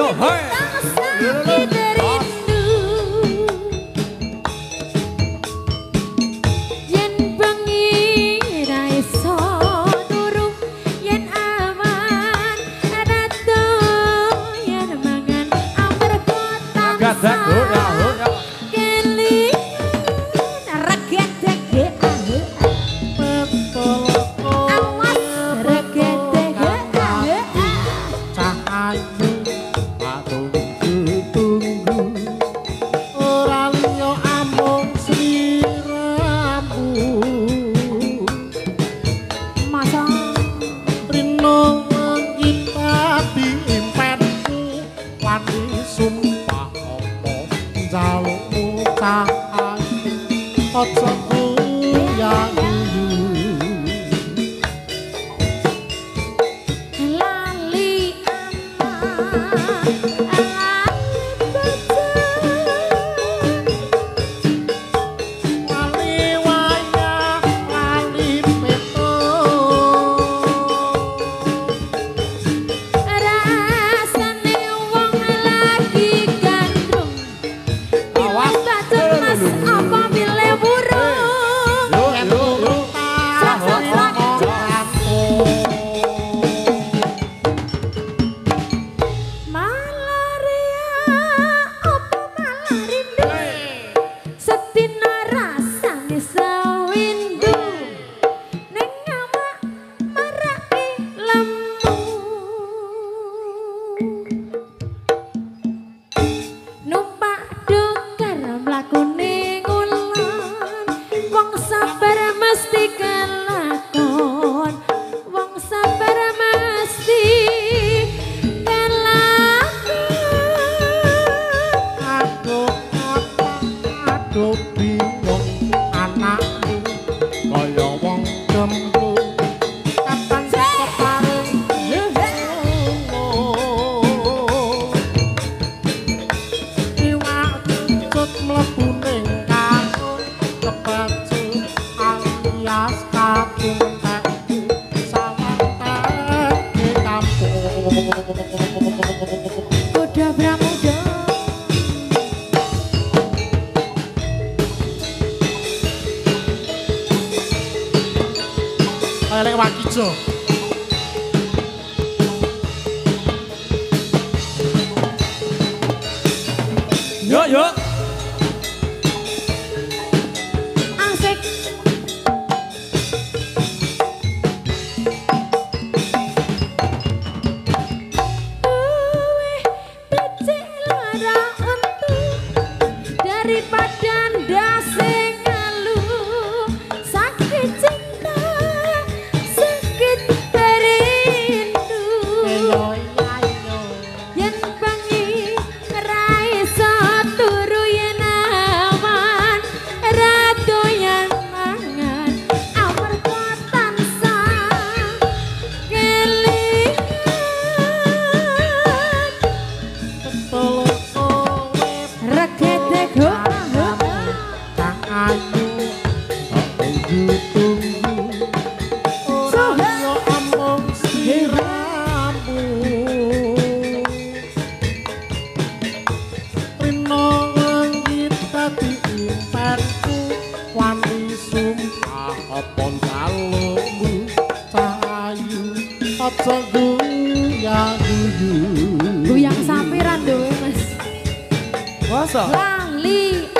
a hands. Sung sumpa opo jaluk ucapan aja uyah lali anak elek wakijo. Yuk, yuk. daripada sok guyang guyu. Guyang sapi randoe Mas. langli Lali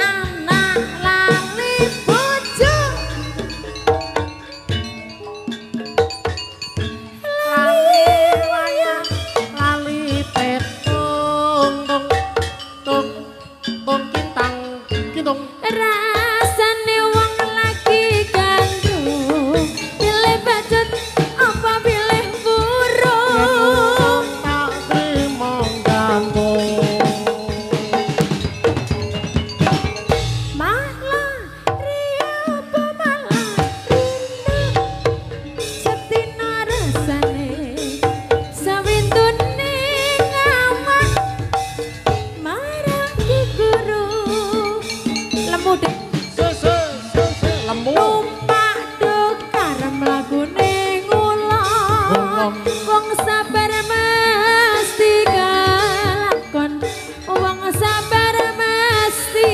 wong sabar mesti kelakon wong sabar mesti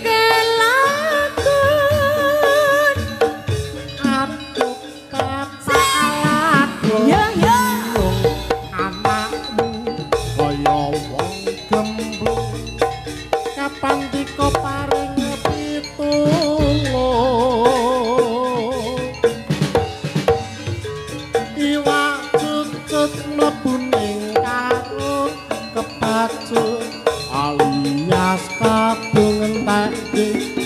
kelakon aku kepalaku yo yo amakmu kaya wong gemblung kapan dikoparingi pitung pacu alias kabung entek